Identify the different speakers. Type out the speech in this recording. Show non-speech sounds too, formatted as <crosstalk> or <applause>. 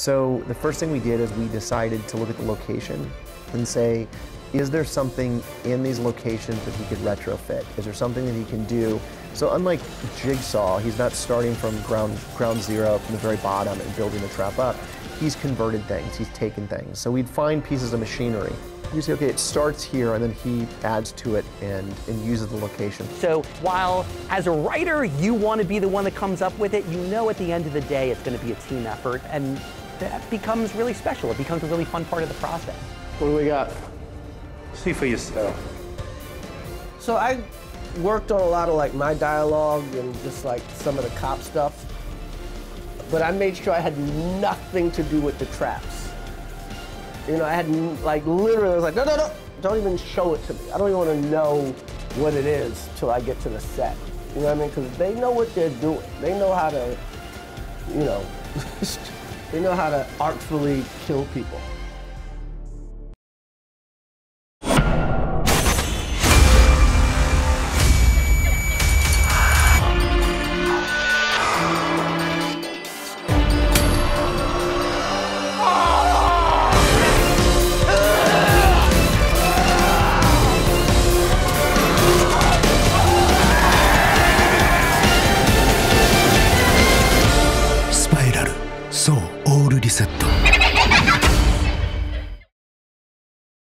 Speaker 1: So the first thing we did is we decided to look at the location and say, is there something in these locations that he could retrofit? Is there something that he can do? So unlike Jigsaw, he's not starting from ground, ground zero from the very bottom and building the trap up. He's converted things, he's taken things. So we'd find pieces of machinery. You say, okay, it starts here, and then he adds to it and, and uses the location.
Speaker 2: So while as a writer, you want to be the one that comes up with it, you know at the end of the day it's going to be a team effort, and that becomes really special. It becomes a really fun part of the process.
Speaker 3: What do we got?
Speaker 4: See for yourself.
Speaker 3: So I worked on a lot of like my dialogue and just like some of the cop stuff, but I made sure I had nothing to do with the traps. You know, I had like literally, I was like, no, no, no, don't even show it to me. I don't even want to know what it is till I get to the set. You know what I mean? Because they know what they're doing. They know how to, you know, <laughs> They know how to artfully kill people. soul. dice.